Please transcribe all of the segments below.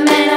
man.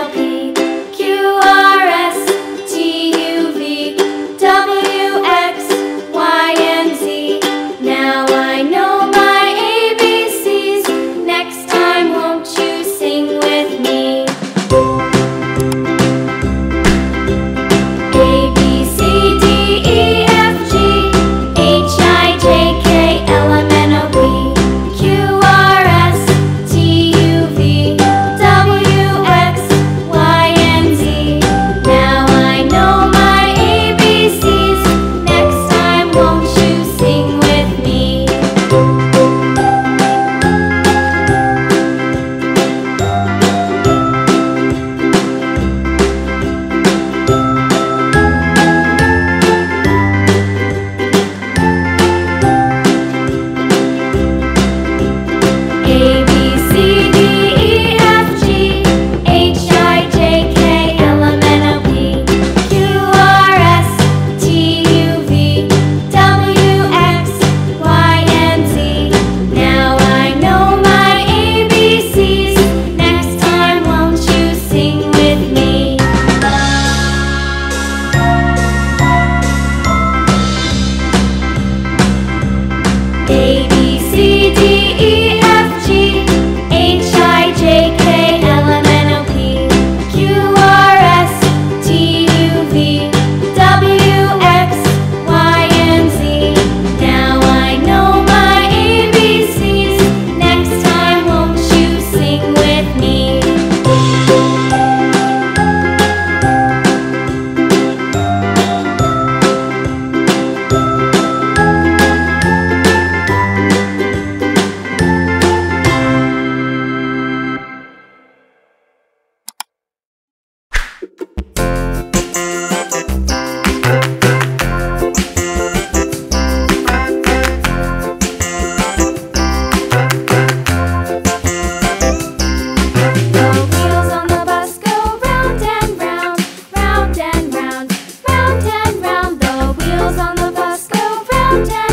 round, the wheels on the bus go round